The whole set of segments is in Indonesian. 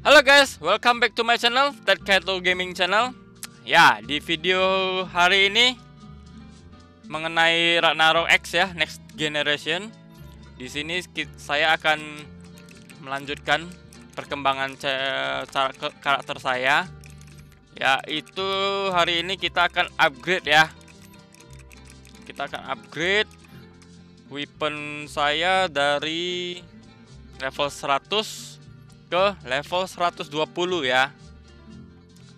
Halo guys, welcome back to my channel, Ted Kaito Gaming Channel. Ya, di video hari ini mengenai Ragnarok X ya, Next Generation. Di sini saya akan melanjutkan perkembangan karakter saya. Ya, itu hari ini kita akan upgrade ya. Kita akan upgrade weapon saya dari level 100 ke level 120 ya.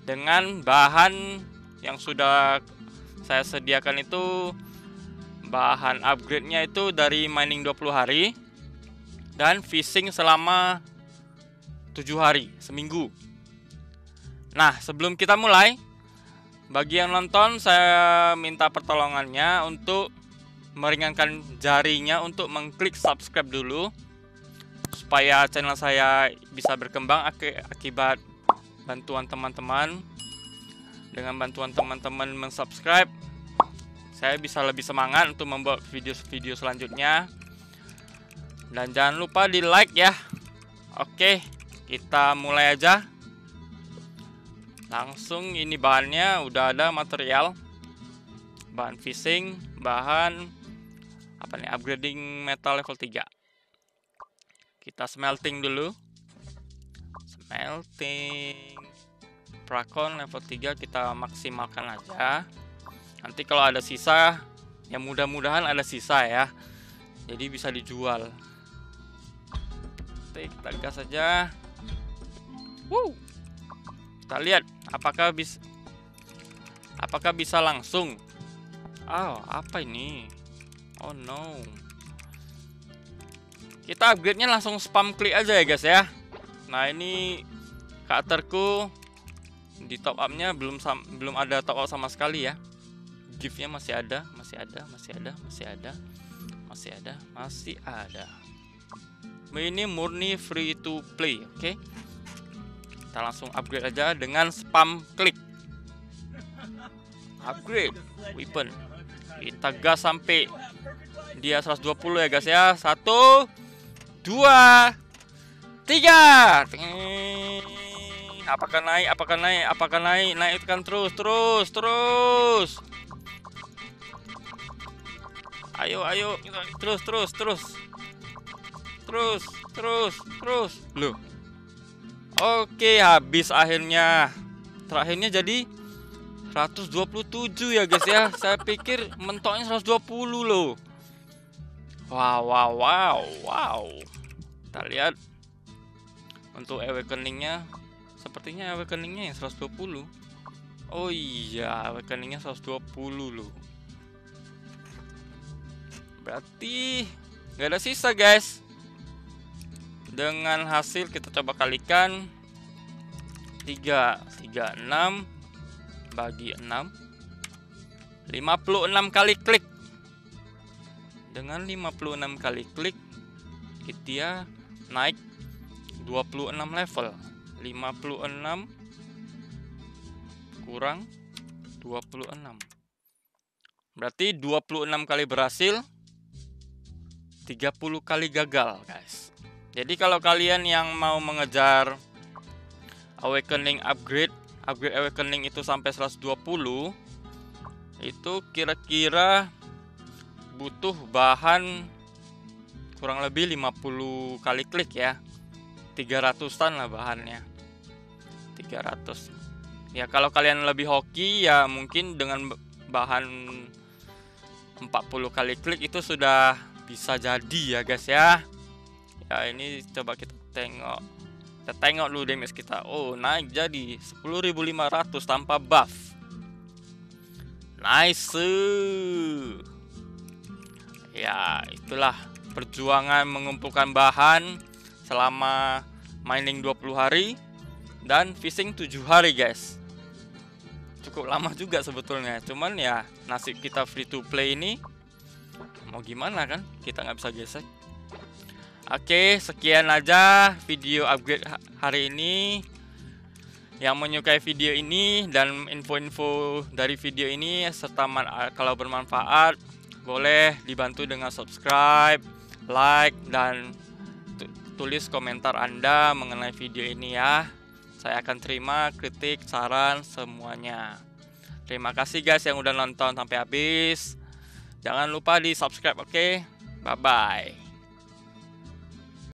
Dengan bahan yang sudah saya sediakan itu bahan upgrade-nya itu dari mining 20 hari dan fishing selama 7 hari seminggu. Nah sebelum kita mulai bagi yang nonton saya minta pertolongannya untuk meringankan jarinya untuk mengklik subscribe dulu supaya channel saya bisa berkembang akibat bantuan teman-teman. Dengan bantuan teman-teman mensubscribe saya bisa lebih semangat untuk membuat video-video selanjutnya. Dan jangan lupa di like ya. Oke kita mulai aja. Langsung ini bahannya udah ada material. Bahan fishing bahan apa nih upgrading metal level 3 kita smelting dulu. Smelting. Prakon level 3 kita maksimalkan aja. Nanti kalau ada sisa ya mudah-mudahan ada sisa ya. Jadi bisa dijual. Oke, kita gas saja Woo. kita lihat apakah bisa apakah bisa langsung. Oh apa ini? Oh no kita upgrade-nya langsung spam klik aja ya guys ya. Nah ini karakterku di top up-nya belum belum ada top up sama sekali ya. Gift-nya masih ada masih ada masih ada masih ada masih ada masih ada. Ini murni free to play oke? Okay? kita langsung upgrade aja dengan spam klik. Upgrade weapon. Kita gas sampai dia 120 ya guys ya. Satu dua, tiga. Apakah naik? Apakah naik? Apakah naik? Naikkan terus, terus, terus. Ayo, ayo, terus, terus, terus, terus, terus, terus. Loh. Oke, habis akhirnya. Terakhirnya jadi 127 ya guys ya. Saya pikir mentoknya 120 loh. Wow, wow, wow, wow. Kita lihat untuk awakeningnya sepertinya awakeningnya yang 120. Oh iya, awakeningnya 120 loh. Berarti nggak ada sisa guys. Dengan hasil kita coba kalikan 3 36 bagi 6 56 kali klik dengan 56 kali klik dia naik 26 level. 56 kurang 26 berarti 26 kali berhasil 30 kali gagal guys. Jadi kalau kalian yang mau mengejar awakening upgrade upgrade awakening itu sampai 120 itu kira-kira butuh bahan kurang lebih 50 kali klik ya. 300an lah bahannya. 300 ya kalau kalian lebih hoki ya mungkin dengan bahan 40 kali klik itu sudah bisa jadi ya guys ya. Ya ini coba kita tengok. Kita tengok dulu damage kita. Oh naik jadi 10.500 tanpa buff. Nice ya itulah perjuangan mengumpulkan bahan selama mining 20 hari dan fishing 7 hari guys. Cukup lama juga sebetulnya. Cuman ya nasib kita free to play ini mau gimana kan? Kita nggak bisa gesek. Oke sekian aja video upgrade hari ini. Yang menyukai video ini dan info-info dari video ini serta kalau bermanfaat boleh dibantu dengan subscribe, like, dan tulis komentar Anda mengenai video ini ya. Saya akan terima kritik, saran, semuanya. Terima kasih guys yang udah nonton sampai habis. Jangan lupa di subscribe, oke? Okay? Bye bye.